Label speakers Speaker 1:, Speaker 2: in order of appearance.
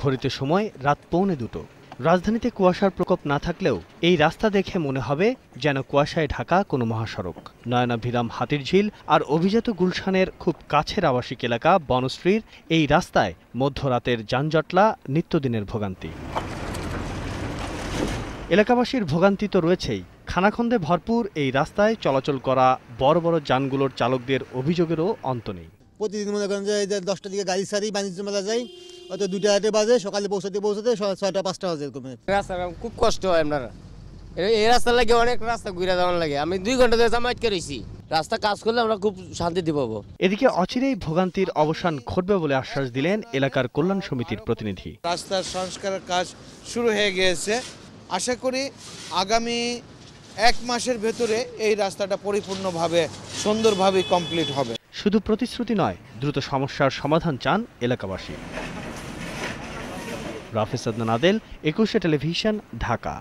Speaker 1: ঘড়িতে সময় রাত পৌনে দুটো। রাজধানীতে কুয়াশার প্রকোপ না থাকলেও এই রাস্তা দেখে মনে হবে যেন কুয়াশায় ঢাকা কোনো মহাসড়ক। নয়নাভিরাম হাতিরঝিল আর অভিজাত গুলশানের খুব কাছের আবাসিক এলাকা বনশ্রীর এই রাস্তায় মধ্যরাতের যানজটলা নিত্যদিনের ভোগান্তি। এলাকাবাসীর ভোগান্তি তো রয়েছেই। খানাখন্দে ভরপুর এই রাস্তায় চলাচল করা বড় বড় যানগুলোর চালকদের অভিযোগেরও অন্ত নেই।
Speaker 2: প্রতিদিন মনে করেন যে দশটার দিকে গাড়ি সারি বাণিজ্য মেলা যাই হয়তো দুইটা আড়াইটে বাজে সকালে পৌঁছাতে পৌঁছাতে ছয়টা পাঁচটা বাজে এরকম
Speaker 3: রাস্তা খুব কষ্ট হয় আপনার। এই- রাস্তা লাগে অনেক রাস্তা ঘুরে যাওয়ার লাগে। আমি দুই ঘণ্টা ধরে জামায়াত করেছি। রাস্তা কাজ করলে আমরা খুব শান্তিতে পাবো।
Speaker 1: এদিকে অচিরেই ভোগান্তির অবসান ঘটবে বলে আশ্বাস দিলেন এলাকার কল্যাণ সমিতির প্রতিনিধি।
Speaker 4: রাস্তার সংস্কারের কাজ শুরু হয়ে গিয়েছে। আশা করি আগামী এক মাসের ভেতরে এই রাস্তাটা পরিপূর্ণভাবে সুন্দরভাবে কমপ্লিট হবে।
Speaker 1: শুধু প্রতিশ্রুতি নয় দ্রুত সমস্যার সমাধান চান এলাকাবাসী। রাফিজ আদনান আদেল একুশে টেলিভিশন ঢাকা